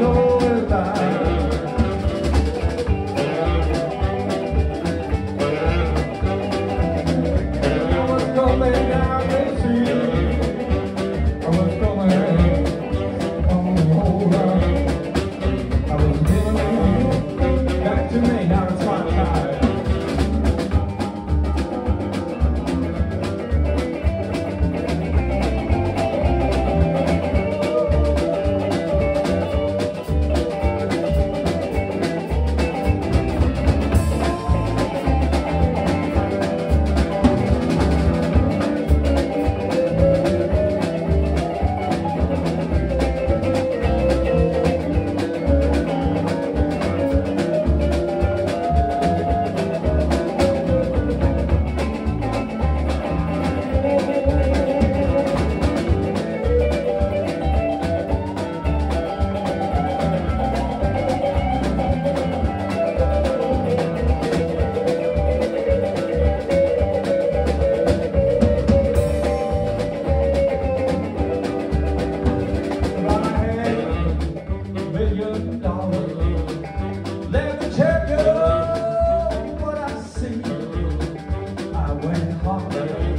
know. and coffee.